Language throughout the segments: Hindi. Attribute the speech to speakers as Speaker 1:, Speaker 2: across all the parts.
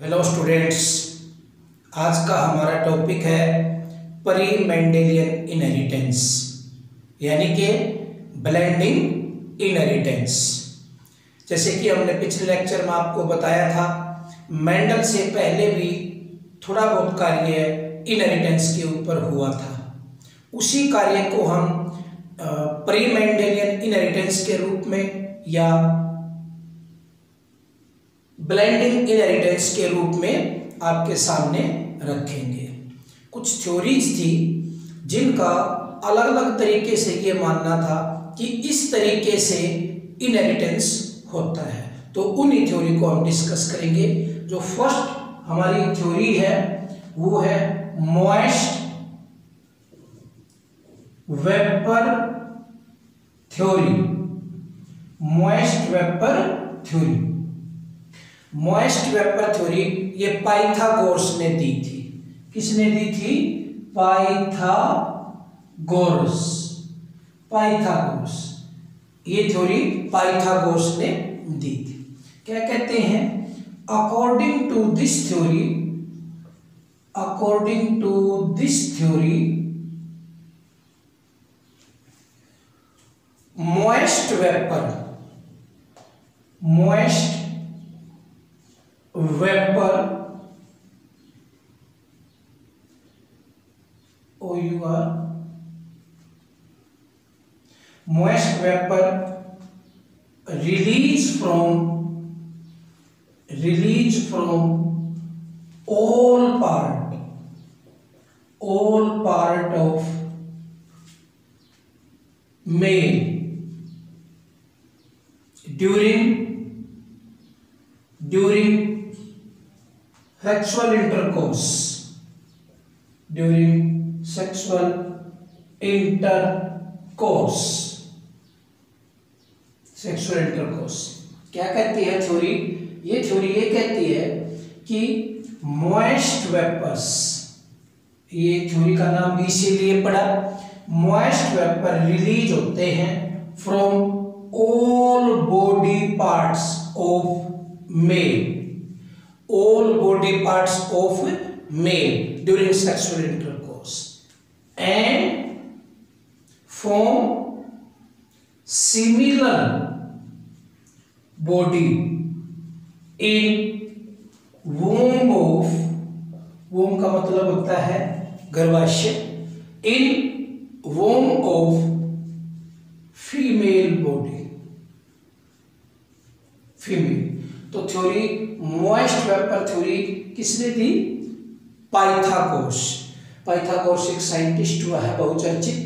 Speaker 1: हेलो स्टूडेंट्स आज का हमारा टॉपिक है परी मेंडेलियन इनहेरिटेंस यानी कि ब्लेंडिंग इनहेरिटेंस जैसे कि हमने पिछले लेक्चर में आपको बताया था मेंडल से पहले भी थोड़ा बहुत कार्य इनहेरिटेंस के ऊपर हुआ था। उसी कार्य को हम परी मेंडेलियन इनहेरिटेंस के रूप में या ब्लेंडिंग इनहेरिटेंस के रूप में आपके सामने रखेंगे। कुछ थ्योरीज थी जिनका अलग अलग तरीके से ये मानना था कि इस तरीके से इनहेरिटेंस होता है। तो उन्हीं थ्योरी को हम डिस्कस करेंगे। जो फ़र्स्ट हमारी थ्योरी है, वो है moist vapour theory moist vapour theory moist vapour theory, ये पाइथागोरस ने दी थी। किसने दी थी? पाइथागोरस। पाइथागोरस। ये थ्योरी पाइथागोरस ने दी थी। क्या कहते हैं? According to this theory according to this theory moist vapour moist vapor. Or you are moist vapor release from release from all part all part of male. During during sexual intercourse. During sexual intercourse. Sexual intercourse क्या कहती है थ्योरी? ये थ्योरी ये कहती है कि मॉइस्ट वेपर्स ये थ्योरी का नाम इसीलिए पड़ा मॉइस्ट वेपर रिलीज़ होते हैं from all body parts of male all body parts of male during sexual intercourse and form similar body in womb of womb का मतलब होता है गर्भाशय in womb of female body female तो थ्योरी मॉइस्ट वेपर थ्योरी किसने दी? पाइथागोरस। पाइथागोरस एक साइंटिस्ट हुआ है बहुचर्चित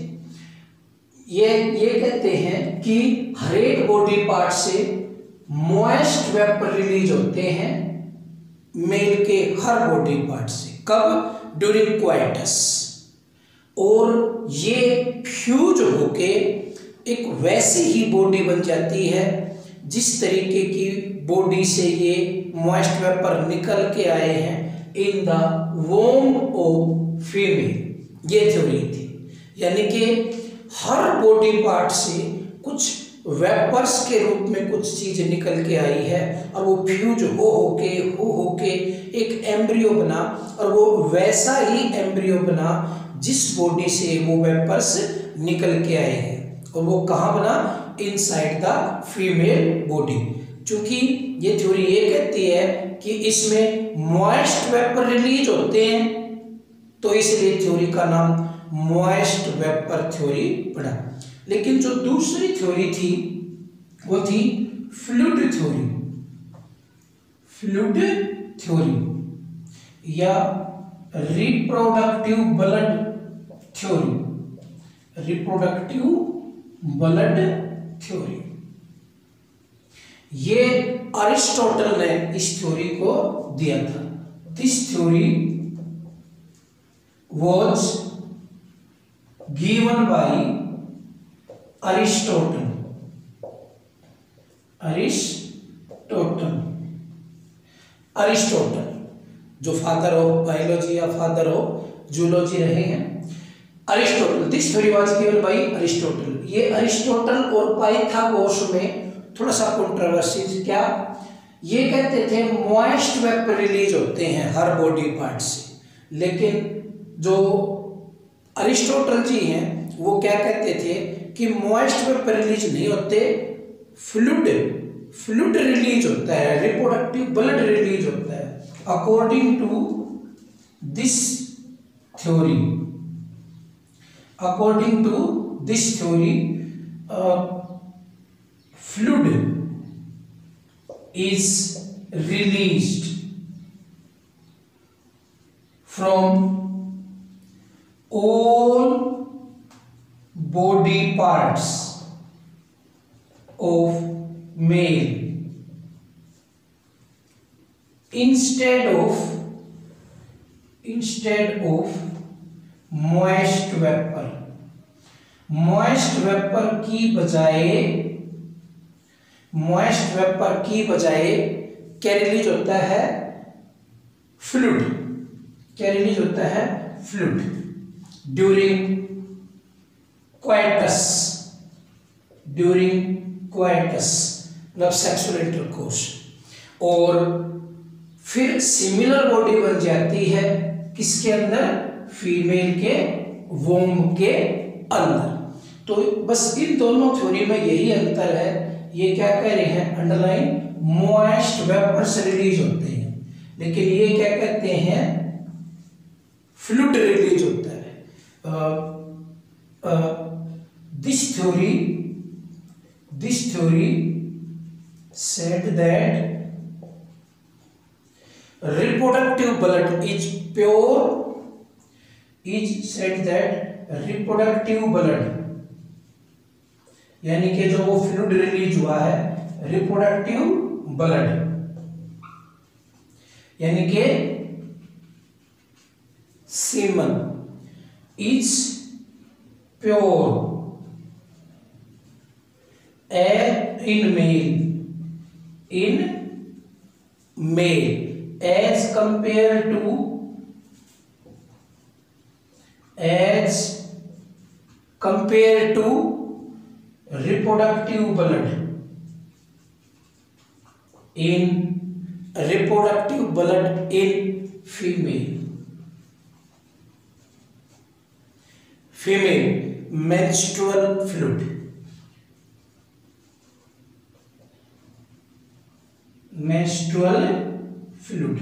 Speaker 1: ये ये कहते हैं कि हर एक बॉडी पार्ट से मॉइस्ट वेपर रिलीज़ होते हैं मेल के हर बॉडी पार्ट से। कब? During coitus. और ये फ्यूज होके एक वैसी ही बॉडी बन जाती है जिस तरीके की बॉडी से ये मॉइस्ट वेपर निकल के आए हैं in the womb of female ये थ्योरी थी। यानी कि हर बॉडी पार्ट से कुछ वेपर्स के रूप में कुछ चीज़ निकल के आई है, और वो फ्यूज हो हो के हो हो के एक एम्ब्रियो बना, और वो वैसा ही एम्ब्रियो बना जिस बॉडी से वो वेपर्स निकल के आए हैं। और वो कहाँ बना? इनसाइड द फीमेल बॉडी क्योंकि ये थ्योरी ये कहती है कि इसमें मॉइस्ट वेपर रिलीज़ होते हैं तो इसलिए थ्योरी का नाम मॉइस्ट वेपर थ्योरी पड़ा। लेकिन जो दूसरी थ्योरी थी, वो थी फ्लूड थ्योरी फ्लूड थ्योरी या reproductive blood theory reproductive blood theory ये अरिस्टोटल ने इस थ्योरी को दिया था। This theory was given by Aristotle Aristotle Aristotle जो फादर ऑफ़ बायोलॉजी या फादर ऑफ़ जूलॉजी रहे हैं Aristotle this theory was given by Aristotle. ये अरिस्टोटल और पाइथागोरस में थोड़ा सा कंट्रोवर्सी क्या? ये कहते थे मॉइस्ट वेपर रिलीज़ होते हैं हर बॉडी पार्ट से। लेकिन जो अरिस्टोटल जी हैं, वो क्या कहते थे कि मॉइस्ट वेपर रिलीज़ नहीं होते फ्लूड फ्लूड रिलीज़ होता है रिप्रोडक्टिव ब्लड रिलीज़ होता है। According to this theory according to this theory uh, fluid is released from all body parts of male. Instead of instead of moist vapour moist vapour की बजाय मॉइस्ट वेपर की बजाय क्या रिलीज़ होता है? फ्लूड क्या रिलीज़ होता है? Fluid during coitus during coitus मतलब सेक्सुअल इंटरकोर्स और फिर सिमिलर बॉडी बन जाती है किसके अंदर? फीमेल के वोम के अंदर। तो बस इन दोनों थ्योरी में यही अंतर है। ये क्या कह रहे हैं? अंडरलाइन मॉइस्ट वेपर से रिलीज़ होते हैं। लेकिन ये क्या कहते हैं? फ्लूड रिलीज़ होता है। This theory this theory said that reproductive blood is pure is said that reproductive blood, यानी कि जो वो फ्लूड रिलीज़ हुआ है रिप्रोडक्टिव ब्लड यानी कि semen is pure in male in male as compare to as compare to reproductive blood. In reproductive blood in female. Female menstrual fluid menstrual fluid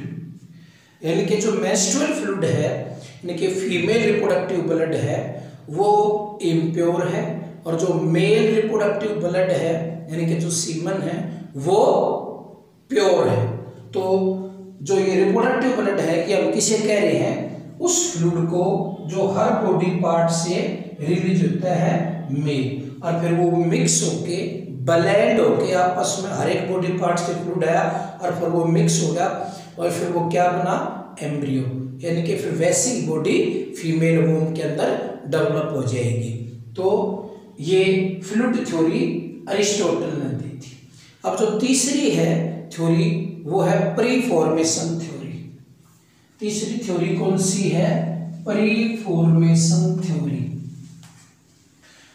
Speaker 1: यानी कि जो मेंस्ट्रुअल फ्लूड है यानी कि फीमेल रिप्रोडक्टिव ब्लड है, वो इम्प्योर है और जो मेल रिप्रोडक्टिव ब्लड है, यानी कि जो सीमन है, वो प्योर है। तो जो ये रिप्रोडक्टिव ब्लड है कि हम किसे कह रहे हैं, उस फ्लूड को जो हर बॉडी पार्ट से रिलीज़ होता है मेल और फिर वो मिक्स होके ब्लेंड होके आपस में हर एक बॉडी पार्ट से फ्लूड आया और फिर वो मिक्स हो गया और फिर वो क्या बना? एम्ब्रियो यानी कि फिर वैसी बॉडी फीमेल होम के अंदर डेवलप हो जाएगी। तो ये फ्लूड थ्योरी अरिस्टोटल ने दी थी। अब जो तीसरी है थ्योरी वो है प्री फॉर्मेशन थ्योरी तीसरी थ्योरी कौन सी है? प्री फॉर्मेशन थ्योरी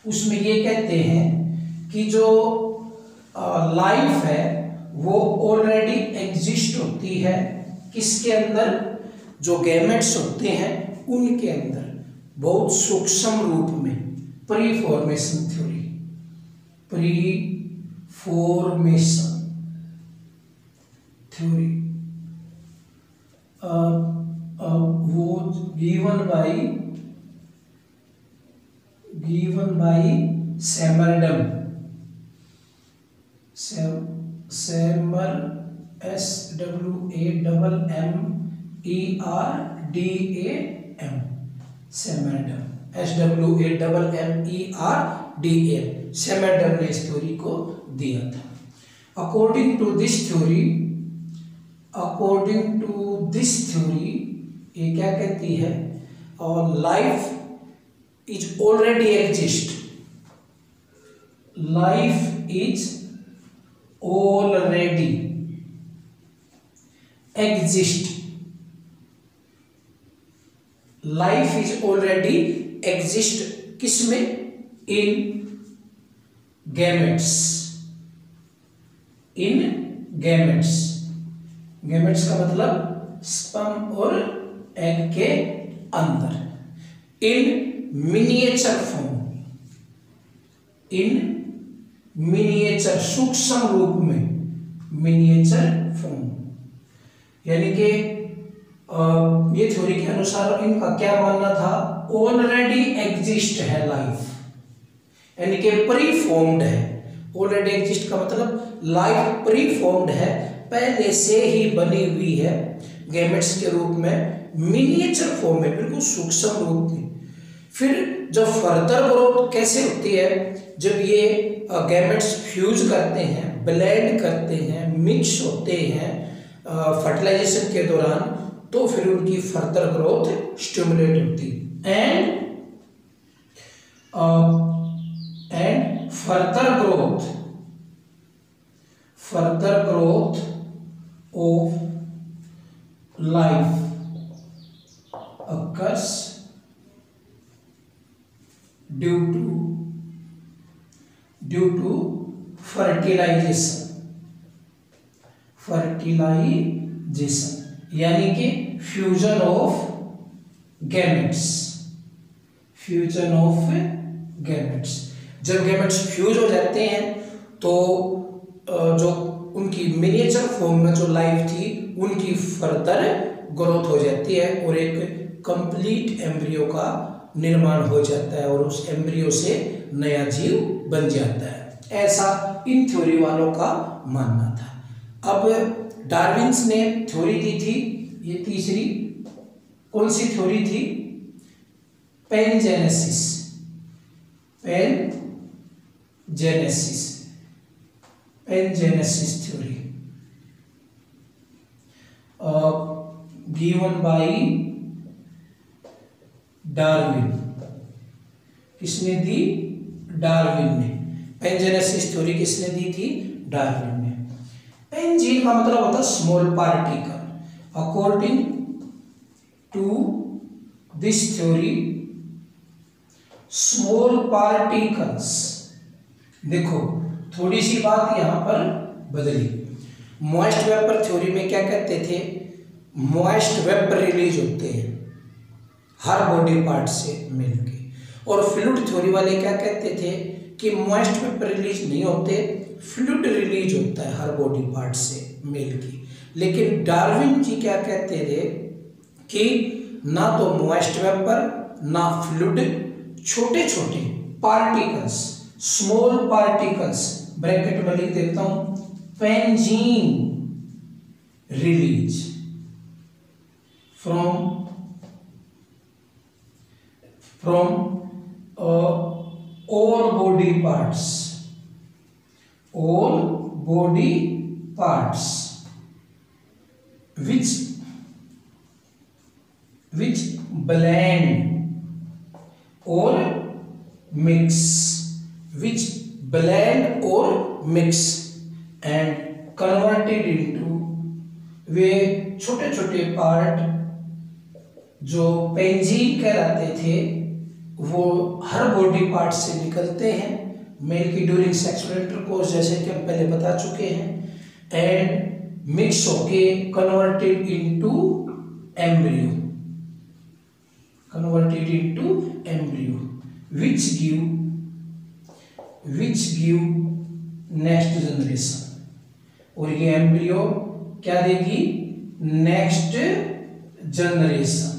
Speaker 1: उसमें ये कहते हैं कि जो लाइफ है, वो ऑलरेडी एग्जिस्ट होती है। किसके अंदर? जो गैमेट्स होते हैं, उनके अंदर बहुत सूक्ष्म रूप में preformation theory preformation theory वो given by given by Swammerdam सेमर S W A double M E R D A M Swammerdam S W A double M E R D M सेमेडर ने इस थ्योरी को दिया था। According to this theory according to this theory ये क्या कहती है? और life is already exist life is already exist life is already exist किसमें? In gametes in gametes gametes का मतलब स्पर्म और एग के अंदर. In miniature form in miniature सूक्ष्म रूप में मिनिएचर फॉर्म यानी कि ये थ्योरी के अनुसार इनका क्या मानना था? ऑलरेडी एग्जिस्ट है लाइफ यानी कि प्री फॉर्म्ड है। ऑलरेडी एग्जिस्ट का मतलब लाइफ प्री फॉर्म्ड है, पहले से ही बनी हुई है। गैमेट्स के रूप में मिनिएचर फॉर्म में, बिल्कुल सूक्ष्म रूप में। फिर जब फर्दर ग्रोथ कैसे होती है? जब ये गैमेट्स फ्यूज करते हैं ब्लेंड करते हैं मिक्स होते हैं फर्टिलाइजेशन के दौरान तो फिर उनकी फर्दर ग्रोथ स्टिमुलेट होती and and further growth further growth of life occurs due to due to fertilization fertilization यानी कि fusion of gametes. Fusion of gametes. जब गैमेट्स फ्यूज हो जाते हैं तो जो उनकी मिनिएचर फॉर्म में जो लाइफ थी, उनकी फर्दर ग्रोथ हो जाती है और एक कंप्लीट एम्ब्रियो का निर्माण हो जाता है और उस एम्ब्रियो से नया जीव बन जाता है। ऐसा इन थ्योरी वालों का मानना था। अब डार्विन्स ने थ्योरी दी थी, ये तीसरी कौन सी थ्योरी थी? Pangenesis. Pangenesis pangenesis theory. Given by Darwin. किसने दी? डार्विन ने। पेंजेनेसिस थ्योरी किसने दी थी? डार्विन। ने का मतलब होता है small particle according to this theory small particles देखो, थोड़ी सी बात यहाँ पर बदली। मॉइस्ट वेपर थ्योरी में क्या कहते थे? मॉइस्ट वेपर रिलीज़ होते हैं, हर बॉडी पार्ट से मिलके। और फ्लूड थ्योरी वाले क्या कहते थे? कि मॉइस्ट पेपर रिलीज़ नहीं होते फ्लूड रिलीज़ होता है हर बॉडी पार्ट से मेल की। लेकिन डार्विन जी क्या कहते थे कि ना तो मॉइस्ट वेपर ना फ्लूड छोटे छोटे पार्टिकल्स स्मॉल पार्टिकल्स ब्रैकेट में लिख देता हूँ pangene release from from uh, body parts all body parts which which blend or mix which blend or mix and converted into वे छोटे छोटे पार्ट जो पेंजीन कहलाते थे वो हर बॉडी पार्ट से निकलते हैं मेल की ड्यूरिंग सेक्सुअल इंटरकोर्स जैसे कि हम पहले बता चुके हैं एंड मिक्स होके converted into embryo converted into embryo which give which give next generation और ये एम्ब्रियो क्या देगी? Next generation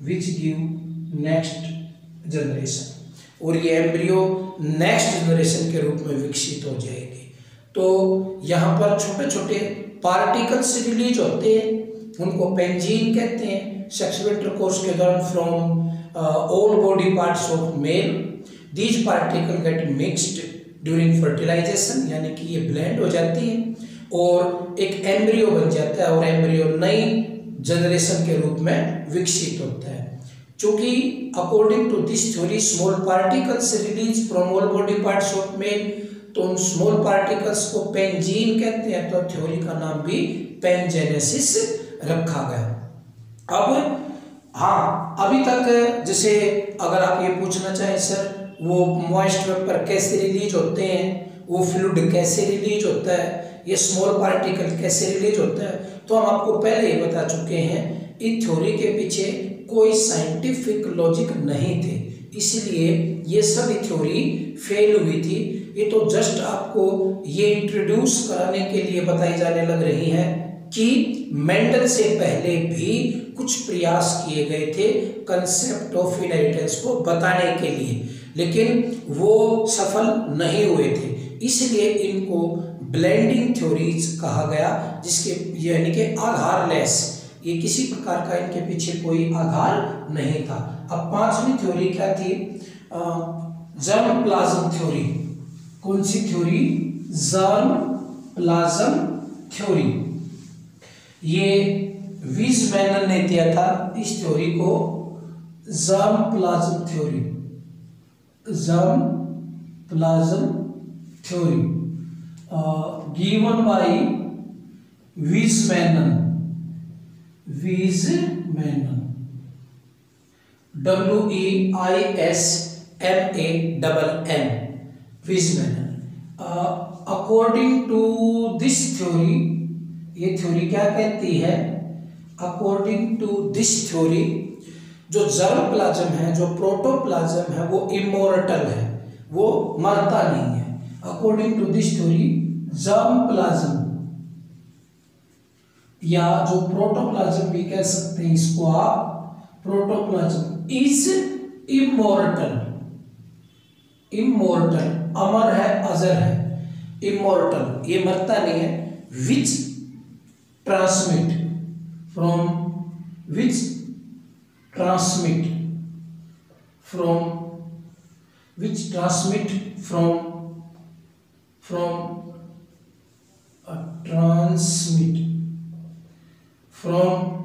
Speaker 1: which give next generation और ये एम्ब्रियो नेक्स्ट जनरेशन के रूप में विकसित हो जाएगी। तो यहाँ पर छोटे छोटे पार्टिकल्स रिलीज़ होते हैं, उनको पेंजीन कहते हैं। सेक्सुअल इंटरकोर्स के दौरान from all body parts of male these particle get mixed during fertilization यानी कि ये ब्लेंड हो जाती है और एक एम्ब्रियो बन जाता है और एम्ब्रियो नई जनरेशन के रूप में विकसित होता है। चूँकि according to this theory small particles release from all body parts of male तो उन स्मॉल पार्टिकल्स को पेंजीन कहते हैं तो थ्योरी का नाम भी पेनजेनेसिस रखा गया। अब हाँ अभी तक जैसे अगर आप ये पूछना चाहें, सर, वो मॉइस्ट वेपर कैसे रिलीज़ होते हैं? वो फ्लूड कैसे रिलीज़ होता है? ये स्मॉल पार्टिकल कैसे रिलीज़ होता है? तो हम आपको पहले ही बता चुके हैं इन थ्योरी के पीछे कोई साइंटिफिक लॉजिक नहीं थे। इसलिए ये सभी थ्योरी फेल हुई थी। ये तो जस्ट आपको ये इंट्रोड्यूस कराने के लिए बताई जाने लग रही है कि मेंडल से पहले भी कुछ प्रयास किए गए थे कंसेप्ट ऑफ़ इनहेरिटेंस को बताने के लिए। लेकिन वो सफल नहीं हुए थे। इसलिए इनको ब्लेंडिंग थ्योरीज कहा गया, जिसके यानी कि आधारलेस ये किसी प्रकार का इनके पीछे कोई आधार नहीं था। अब पांचवी थ्योरी क्या थी? जर्म प्लाज्म थ्योरी कौन सी थ्योरी जर्म प्लाज्म थ्योरी ये विज मैनन ने दिया था इस थ्योरी को germ plasm theory germ plasm theory given by Weismann Weismann W E I S M A double N Weismann according to this theory ये थ्योरी क्या कहती है? अकॉर्डिंग टू दिस थ्योरी जो जर्म प्लाजम है, जो प्रोटोप्लाज्म है, वो इमोर्टल है, वो मरता नहीं है। According to this theory germ plasm या जो प्रोटोप्लाज्म भी कह सकते हैं इसको आप प्रोटोप्लाज्म इज़ इमोर्टल इमोर्टल अमर है, अजर है. इमोर्टल ये मरता नहीं है. Which transmit from which transmit from which transmit from from transmit from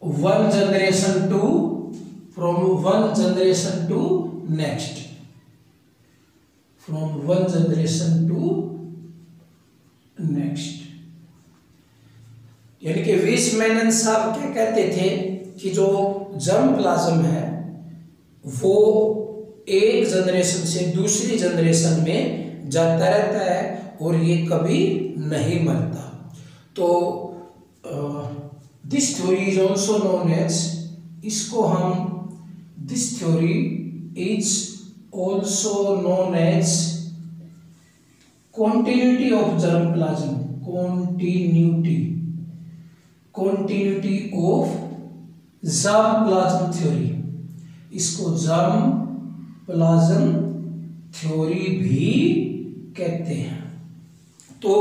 Speaker 1: one generation to from one generation to next from one generation to next यानी कि विश मैनन साहब क्या कहते थे कि जो जर्म प्लाज्म है वो एक जनरेशन से दूसरी जनरेशन में जाता रहता है और ये कभी नहीं मरता। तो this theory is also known as इसको हम this theory is also known as continuity of germ plasm continuity continuity of germ plasm theory इसको जर्म प्लाज्म थ्योरी भी कहते हैं। तो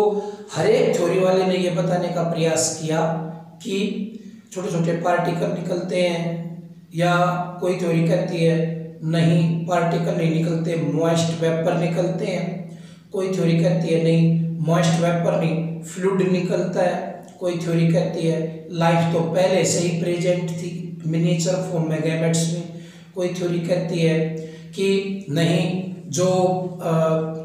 Speaker 1: हर एक थ्योरी वाले ने यह बताने का प्रयास किया कि छोटे छोटे पार्टिकल निकलते हैं या कोई थ्योरी कहती है, नहीं पार्टिकल नहीं निकलते मॉइस्ट वेपर निकलते हैं। कोई थ्योरी कहती है, नहीं मॉइस्ट वेपर नहीं फ्लूड निकलता है। कोई थ्योरी कहती है लाइफ तो पहले से ही प्रेजेंट थी मिनिएचर फॉर्म में गैमेट्स में। कोई थ्योरी कहती है कि नहीं जो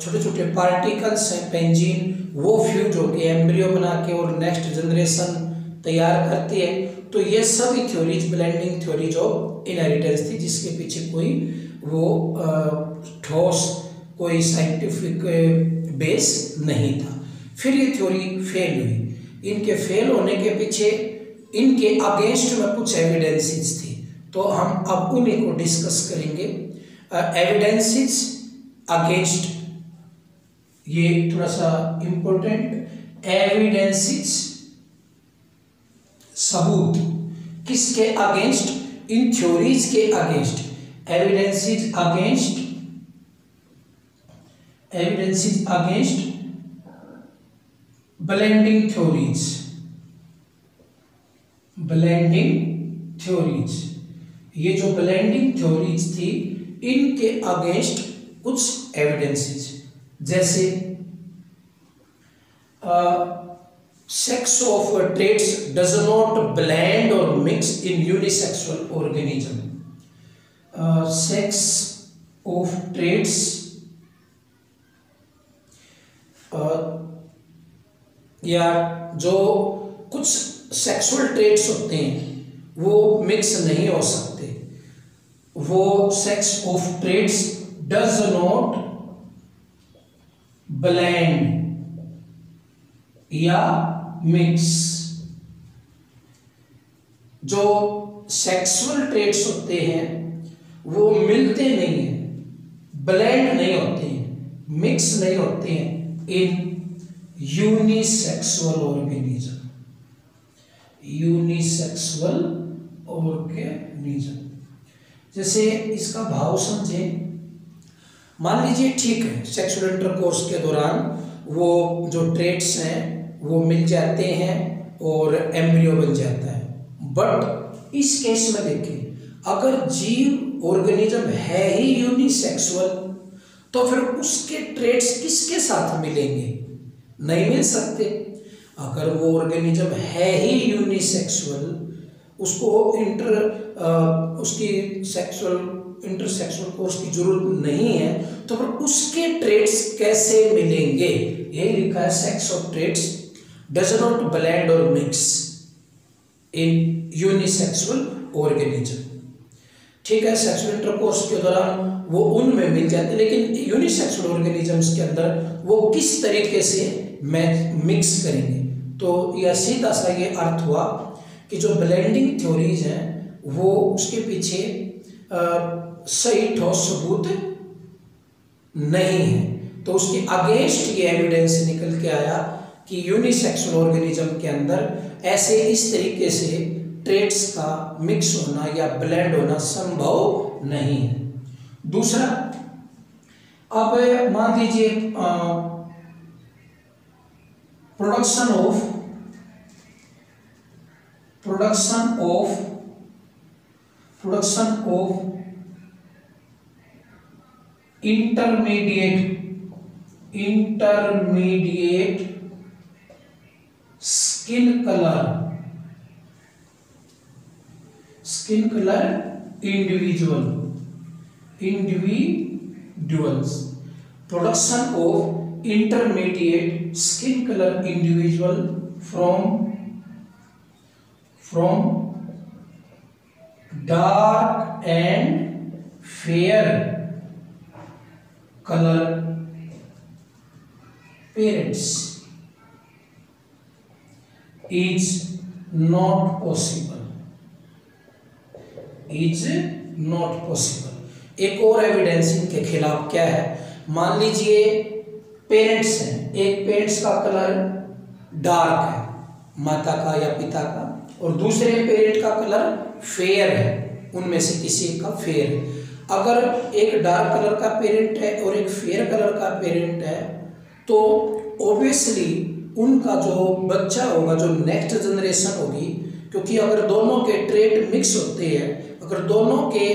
Speaker 1: छोटे छोटे पार्टिकल्स हैं पेंजीन वो फ्यूज होकर एम्ब्रियो बना के और नेक्स्ट जनरेशन तैयार करती है। तो ये सभी theories blending theories of inheritance थी, जिसके पीछे कोई वो ठोस, कोई साइंटिफिक बेस नहीं था। फिर ये थ्योरी फेल हुई। इनके फेल होने के पीछे इनके अगेंस्ट में कुछ एविडेंसेस थी। तो हम अब उन्हीं को डिस्कस करेंगे। एविडेंसेस अगेंस्ट ये थोड़ा सा इंपॉर्टेंट एविडेंसिस सबूत किसके अगेंस्ट इन थ्योरीज के against evidences against evidences against blending theories blending theories ये जो ब्लेंडिंग थ्योरीज थी, इनके अगेंस्ट कुछ एविडेंसेस जैसे sex of traits does not blend और mix in unisexual organism sex of traits या जो कुछ सेक्सुअल ट्रेड्स होते हैं, वो मिक्स नहीं हो सकते। वो sex of traits does not blend या मिक्स जो सेक्सुअल ट्रेट्स होते हैं, वो मिलते नहीं हैं ब्लेंड नहीं होते हैं मिक्स नहीं होते हैं in unisexual organism unisexual organism जैसे इसका भाव समझे मान लीजिए ठीक है सेक्सुअल इंटरकोर्स के दौरान वो जो ट्रेड्स हैं वो मिल जाते हैं और एम्ब्रियो बन जाता है। बट इस केस में देखिए अगर जीव ऑर्गेनिज्म है ही यूनिसेक्सुअल तो फिर उसके ट्रेड्स किसके साथ मिलेंगे? नहीं मिल सकते। अगर वो ऑर्गेनिज्म है ही यूनिसेक्सुअल उसको इंटर आ, उसकी सेक्सुअल इंटरसेक्सुअल कोर्स की ज़रूरत नहीं है तो फिर उसके ट्रेड्स कैसे मिलेंगे? यही लिखा है sex of traits does not blend और मिक्स इन यूनिसेक्सुअल ऑर्गेनिज्म ठीक है सेक्सुअल इंटरकोर्स के दौरान वो उनमें मिल जाते हैं, लेकिन यूनिसेक्सुअल ऑर्गेनिजम्स के अंदर वो किस तरीके से मिक्स करेंगे? तो यह सीधा सा ये अर्थ हुआ कि जो ब्लेंडिंग थ्योरीज हैं, वो उसके पीछे सही ठोस सबूत नहीं है। तो उसके अगेंस्ट ये एविडेंस निकल के आया कि यूनिसेक्सुअल ऑर्गेनिज्म के अंदर ऐसे इस तरीके से ट्रेट्स का मिक्स होना या ब्लेंड होना संभव नहीं है। दूसरा अब मान लीजिए production of production of production of intermediate intermediate skin colour skin colour individual individuals production of intermediate skin color individual from from dark and fair color parents is not possible is not possible एक और एविडेंस इनके खिलाफ क्या है मान लीजिए पेरेंट्स हैं एक पेरेंट्स का कलर डार्क है माता का या पिता का और दूसरे पेरेंट का कलर फेयर है। उनमें से किसी का फेयर अगर एक डार्क कलर का पेरेंट है और एक फेयर कलर का पेरेंट है तो ऑब्वियसली उनका जो बच्चा होगा, जो नेक्स्ट जनरेशन होगी, क्योंकि अगर दोनों के ट्रेट मिक्स होते हैं, अगर दोनों के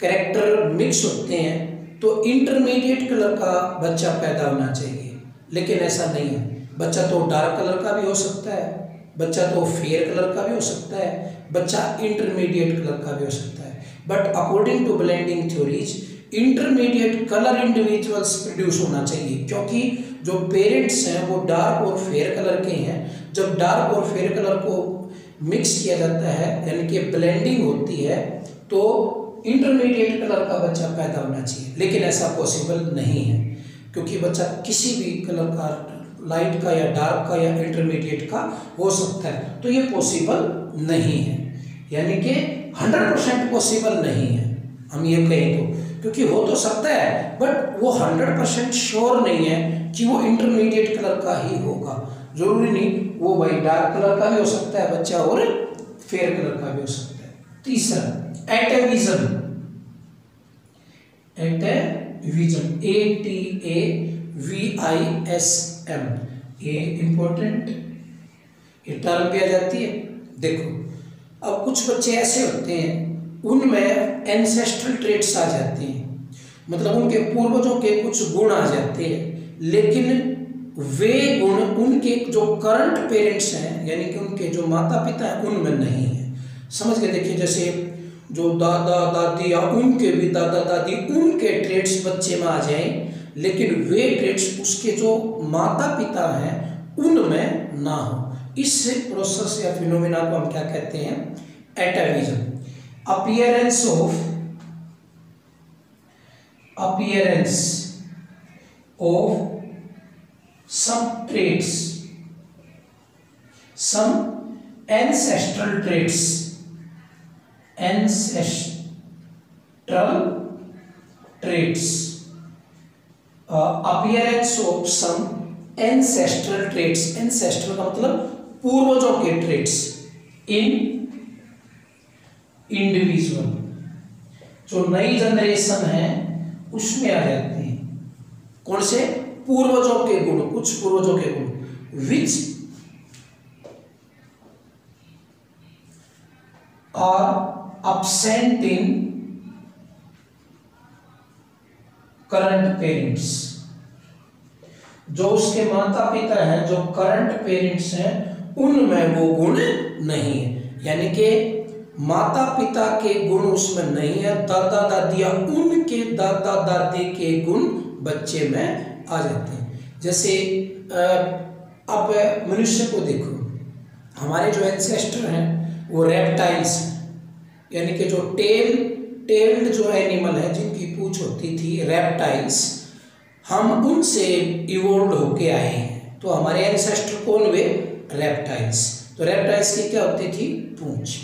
Speaker 1: करेक्टर मिक्स होते हैं तो इंटरमीडिएट कलर का बच्चा पैदा होना चाहिए। लेकिन ऐसा नहीं है। बच्चा तो डार्क कलर का भी हो सकता है। बच्चा तो फेयर कलर का भी हो सकता है, बच्चा इंटरमीडिएट कलर का भी हो सकता है। But according to blending theories intermediate colour individuals produce होना चाहिए, क्योंकि जो पेरेंट्स हैं, वो डार्क और फेयर कलर के हैं। जब डार्क और फेयर कलर को मिक्स किया जाता है, यानी कि ब्लेंडिंग होती है तो इंटरमीडिएट कलर का बच्चा पैदा होना चाहिए। लेकिन ऐसा पॉसिबल नहीं है, क्योंकि बच्चा किसी भी कलर का लाइट का या डार्क का या इंटरमीडिएट का हो सकता है। तो ये पॉसिबल नहीं है। यानी कि हंड्रेड परसेंट पॉसिबल नहीं है। हम ये कहें तो क्योंकि हो तो सकता है बट वो हंड्रेड परसेंट श्योर नहीं है कि वो इंटरमीडिएट कलर का ही होगा। ज़रूरी नहीं, वो भाई डार्क कलर का भी हो सकता है, बच्चा और फेयर कलर का भी हो सकता है। तीसरा atavism atavism A T A V I S M ये इंपॉर्टेंट ये टर्म भी आ जाती है। देखो, अब कुछ बच्चे ऐसे होते हैं, उनमें एंसेस्ट्रल ट्रेड्स आ जाते हैं। मतलब उनके पूर्वजों के कुछ गुण आ जाते हैं, लेकिन वे गुण उनके जो करंट पेरेंट्स हैं, यानी कि उनके जो माता पिता हैं, उनमें नहीं है। समझ के देखिए, जैसे जो दादा, दादी या उनके भी दादा, दादी, उनके ट्रेड्स बच्चे में आ जाएँ लेकिन वे ट्रेड्स उसके जो माता पिता हैं, उनमें ना हो। इस प्रोसेस या फिनोमिना को हम क्या कहते हैं? Atavism appearance of appearance of some traits. Some ancestral traits ancestral traits. Appearance of some ancestral traits. Ancestral का मतलब पूर्वजों के ट्रेट्स इन इंडिविजुअल जो नई जनरेशन है, उसमें आ जाते हैं। कौन से? पूर्वजों के गुण, कुछ पूर्वजों के गुण। Which are absent in current parents जो उसके माता पिता हैं, जो करंट पेरेंट्स हैं, उनमें वो गुण नहीं है। यानी कि माता पिता के गुण उसमें नहीं है दादा दादिया उनके दादा दादी के गुण बच्चे में आ जाते हैं। जैसे अब मनुष्य को देखो, हमारे जो एंसेस्टर हैं, वो रेप्टाइल्स यानी कि जो टेल टेल्ड जो एनिमल है जिनकी पूछ होती थी रेप्टाइल्स हम उनसे इवोल्व होके आए हैं। तो हमारे एंसेस्टर कौन हुए? रेप्टाइल्स तो रेप्टाइल्स की क्या होती थी? पूछ।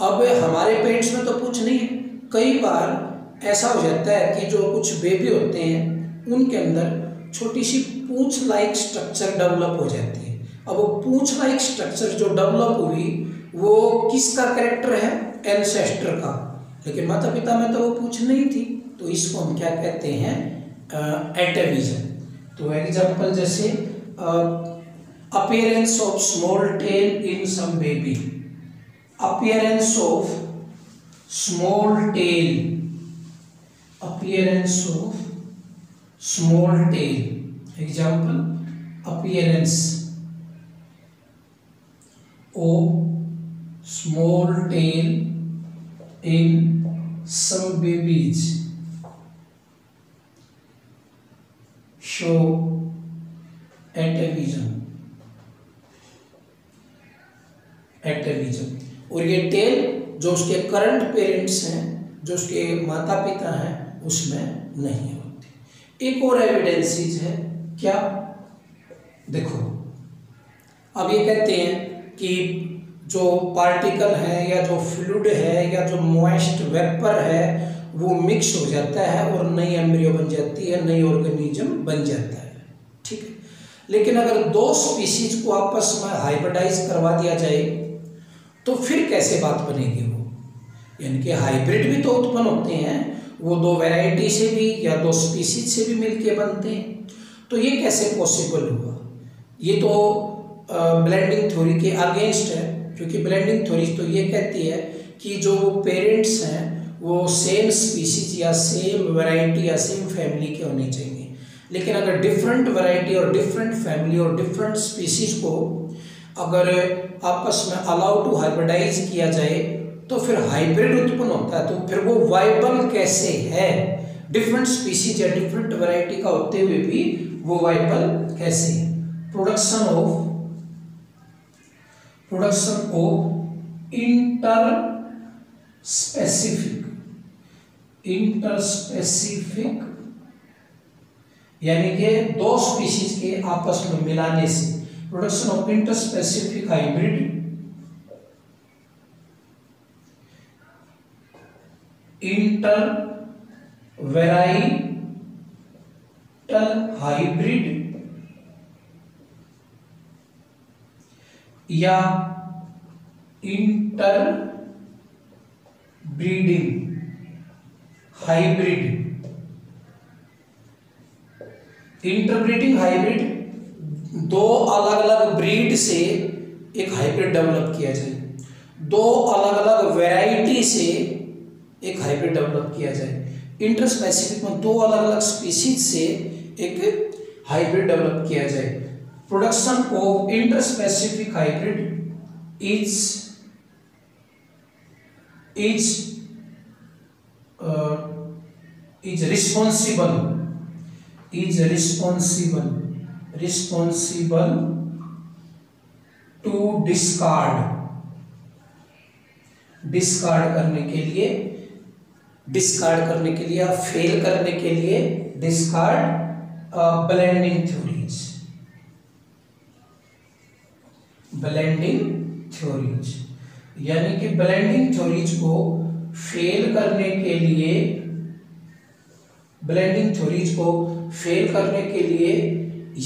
Speaker 1: अब हमारे पेरेंट्स में तो पूछ नहीं है। कई बार ऐसा हो जाता है कि जो कुछ बेबी होते हैं, उनके अंदर छोटी सी पूछ लाइक स्ट्रक्चर डेवलप हो जाती है। अब वो पूछ लाइक स्ट्रक्चर जो डेवलप हुई, वो किसका करेक्टर है? एंसेस्टर का। लेकिन माता पिता में तो वो पूछ नहीं थी तो इसको हम क्या कहते हैं एटेविजन तो एग्ज़ाम्पल जैसे appearance of small tail in some baby appearance of small tail appearance of small tail example appearance of small tail in some babies show atavism atavism और ये टेल जो उसके करंट पेरेंट्स हैं, जो उसके माता पिता हैं, उसमें नहीं होती। एक और एविडेंसीज है, क्या? देखो, अब ये कहते हैं कि जो पार्टिकल है या जो फ्लूड है या जो मॉइस्ट वेपर है, वो मिक्स हो जाता है और नई एम्ब्रियो बन जाती है, नई ऑर्गेनिज्म बन जाता है। ठीक है? लेकिन अगर दो स्पीसीज को आपस में हाइब्रिडाइज करवा दिया जाए तो फिर कैसे बात बनेगी वो? यानी कि हाइब्रिड भी तो उत्पन्न होते हैं, वो दो वैरायटी से भी या दो स्पीसीज से भी मिलके बनते हैं। तो ये कैसे पॉसिबल हुआ? ये तो ब्लेंडिंग थ्योरी के अगेंस्ट है। क्योंकि ब्लेंडिंग थ्योरी तो ये कहती है कि जो पेरेंट्स हैं, वो सेम स्पीसीज या सेम वैरायटी या सेम फैमिली के होने चाहिए। लेकिन अगर डिफरेंट वैरायटी और डिफरेंट फैमिली और डिफरेंट स्पीसीज को अगर आपस में अलाउ टू हाइब्रिडाइज किया जाए तो फिर हाइब्रिड उत्पन्न होता है। तो फिर वो वाइबल कैसे है? डिफरेंट स्पीसीज या डिफरेंट वैरायटी का होते हुए भी वो वाइबल कैसे है? Production of production of interspecific interspecific यानी कि दो स्पीशीज के आपस में मिलाने से production of interspecific hybrid intervarietal hybrid या interbreeding hybrid. Interbreeding, hybrid दो अलग अलग ब्रीड से एक हाइब्रिड डेवलप किया जाए। दो अलग अलग वैरायटी से एक हाइब्रिड डेवलप किया जाए। इंटर स्पेसिफिक में दो अलग अलग स्पीसीज से एक हाइब्रिड डेवलप किया जाए। Production of interspecific hybrid is is is responsible is responsible responsible to discard discard करने के लिए डिस्कार्ड करने के लिए फेल करने के लिए discard blending theories blending theories यानी कि ब्लेंडिंग थ्योरीज को फेल करने के लिए ब्लेंडिंग थ्योरीज को फेल करने के लिए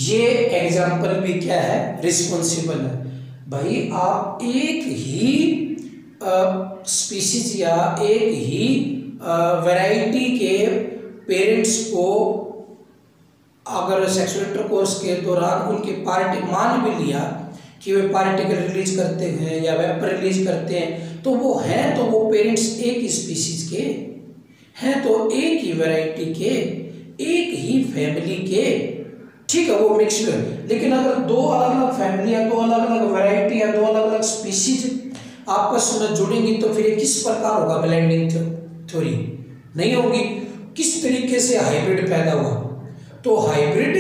Speaker 1: ये एग्ज़ाम्पल भी क्या है? रिस्पॉन्सिबल है। भाई, आप एक ही स्पीसीज या एक ही वैरायटी के पेरेंट्स को अगर सेक्सुअल इंटरकोर्स के दौरान उनके पार्टी मान भी लिया कि वे पार्टिकल रिलीज़ करते हैं या वेपर रिलीज़ करते हैं तो वो हैं तो वो पेरेंट्स एक ही स्पीसीज के, हैं तो एक ही वैरायटी के, एक ही फैमिली के। ठीक है, वो मिक्सड लेकिन अगर दो अलग अलग फैमिली या दो अलग अलग वैरायटी या दो अलग अलग स्पीसीज आपस में जुड़ेंगी तो फिर ये किस प्रकार होगा ब्लेंडिंग थ्योरी नहीं होगी। किस तरीके से हाइब्रिड पैदा हुआ? तो हाइब्रिड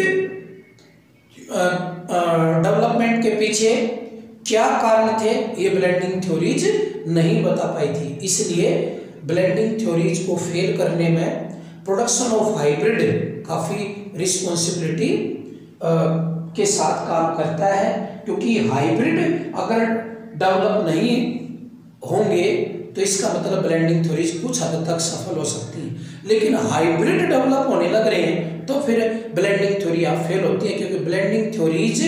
Speaker 1: डेवलपमेंट के पीछे क्या कारण थे? ये ब्लेंडिंग थ्योरीज नहीं बता पाई थी। इसलिए ब्लेंडिंग थ्योरीज को फेल करने में प्रोडक्शन ऑफ़ हाइब्रिड काफ़ी रिस्पॉन्सिबिलिटी के साथ काम करता है। क्योंकि हाइब्रिड अगर डेवलप नहीं होंगे तो इसका मतलब ब्लेंडिंग थ्योरीज कुछ हद तक सफल हो सकती है। लेकिन हाइब्रिड डेवलप होने लग रहे हैं तो फिर ब्लेंडिंग थ्योरी आप फेल होती है, क्योंकि ब्लेंडिंग थ्योरीज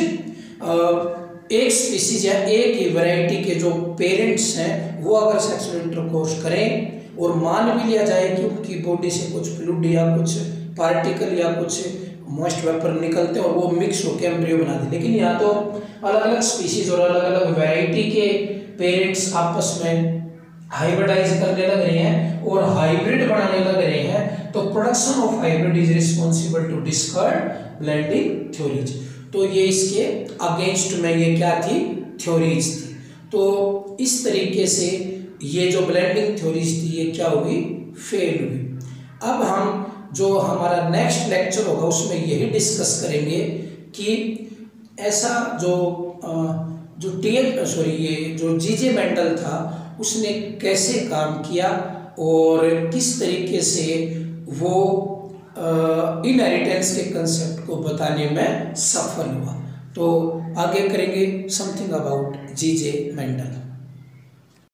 Speaker 1: एक स्पीसीज या एक ही वैरायटी के जो पेरेंट्स हैं, वो अगर सेक्सुअल इंटरकोर्स करें और मान भी लिया जाए कि उनकी बॉडी से कुछ फ्लूड या कुछ पार्टिकल या कुछ मॉइस्ट वेपर निकलते हैं और वो मिक्स होकर एम्ब्रियो बना दे। लेकिन यहाँ तो अलग अलग स्पीसीज और अलग अलग वैरायटी के पेरेंट्स आपस में हाइब्रिडाइज करने लग रहे हैं और हाइब्रिड बनाने लग रहे हैं तो production of hybrid is responsible to discard blending theories तो ये इसके अगेंस्ट में ये क्या थी? थ्योरीज थी. तो इस तरीके से ये जो ब्लेंडिंग थ्योरीज थी, ये क्या हुई? फेल हुई. अब हम जो हमारा नेक्स्ट लेक्चर होगा, उसमें यही डिस्कस करेंगे कि ऐसा जो जो टी सॉरी ये जो जीजे मेंटल था उसने कैसे काम किया और किस तरीके से वो इनहेरिटेंस के कंसेप्ट को बताने में सफल हुआ। तो आगे करेंगे something about G J Mendel